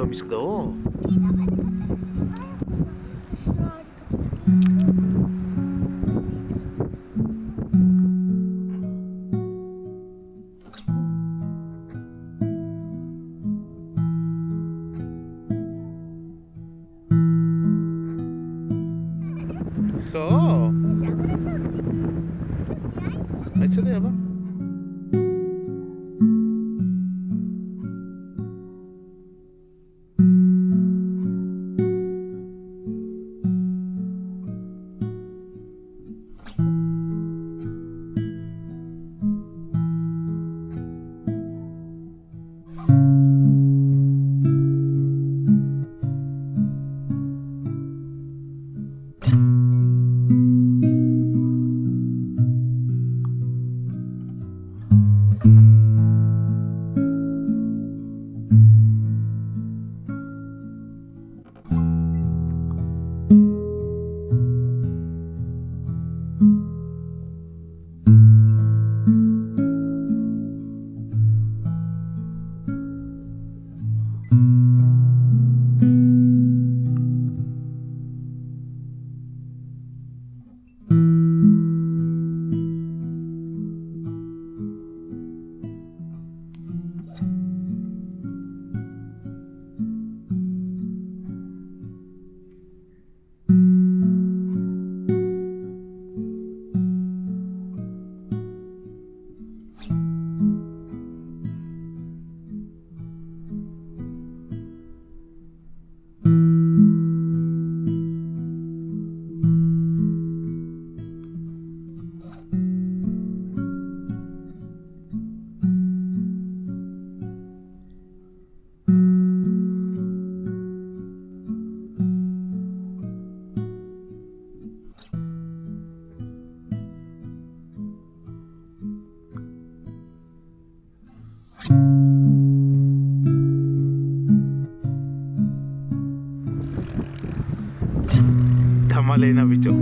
哦，没事的哦。好，还吃呢吧？Malena Vito.